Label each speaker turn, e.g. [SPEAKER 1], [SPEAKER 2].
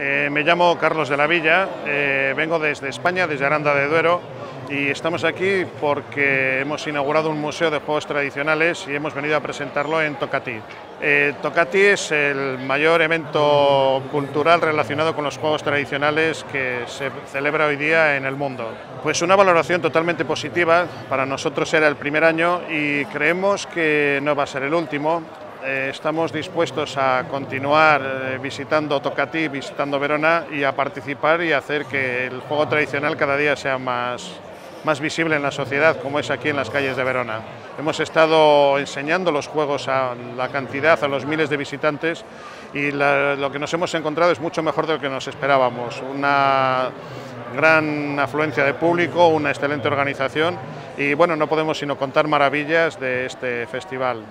[SPEAKER 1] Eh, me llamo Carlos de la Villa, eh, vengo desde España, desde Aranda de Duero, y estamos aquí porque hemos inaugurado un museo de juegos tradicionales y hemos venido a presentarlo en Tocatí. Eh, Tocatí es el mayor evento cultural relacionado con los juegos tradicionales que se celebra hoy día en el mundo. Pues una valoración totalmente positiva, para nosotros era el primer año y creemos que no va a ser el último. Eh, estamos dispuestos a continuar eh, visitando Tocatí, visitando Verona y a participar y hacer que el juego tradicional cada día sea más, más visible en la sociedad, como es aquí en las calles de Verona. Hemos estado enseñando los juegos a la cantidad, a los miles de visitantes y lo que nos hemos encontrado es mucho mejor de lo que nos esperábamos. Una gran afluencia de público, una excelente organización y bueno, no podemos sino contar maravillas de este festival.